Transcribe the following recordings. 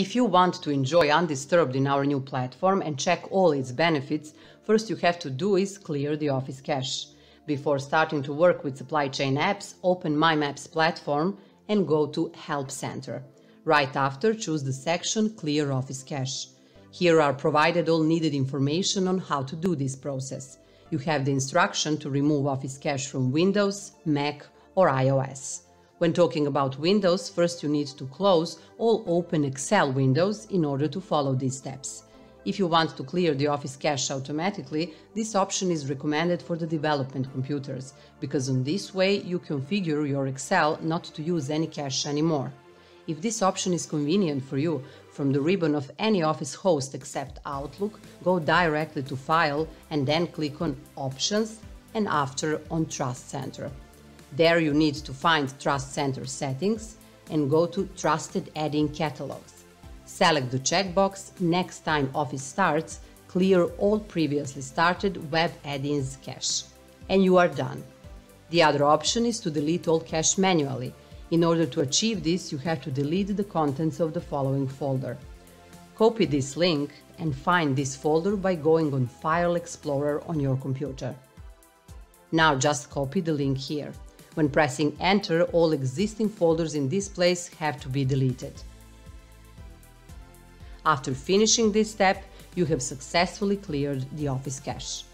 If you want to enjoy undisturbed in our new platform and check all its benefits, first you have to do is clear the Office cache. Before starting to work with supply chain apps, open My Maps platform and go to Help Center. Right after, choose the section Clear Office Cache. Here are provided all needed information on how to do this process. You have the instruction to remove Office Cache from Windows, Mac or iOS. When talking about Windows, first you need to close all open Excel windows in order to follow these steps. If you want to clear the Office cache automatically, this option is recommended for the development computers, because in this way you configure your Excel not to use any cache anymore. If this option is convenient for you, from the ribbon of any Office host except Outlook, go directly to File and then click on Options and after on Trust Center. There you need to find Trust Center settings and go to Trusted Add-in Catalogs. Select the checkbox Next time Office starts, clear all previously started web add-ins cache. And you are done. The other option is to delete all cache manually. In order to achieve this, you have to delete the contents of the following folder. Copy this link and find this folder by going on File Explorer on your computer. Now just copy the link here. When pressing enter, all existing folders in this place have to be deleted. After finishing this step, you have successfully cleared the Office cache.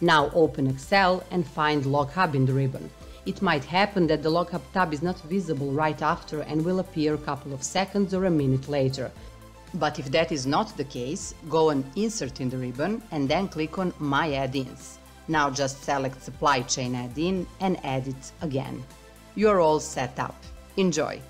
Now open Excel and find LogHub in the ribbon. It might happen that the LogHub tab is not visible right after and will appear a couple of seconds or a minute later. But if that is not the case, go on Insert in the ribbon and then click on My Add-ins. Now just select supply chain add-in and add it again. You're all set up. Enjoy!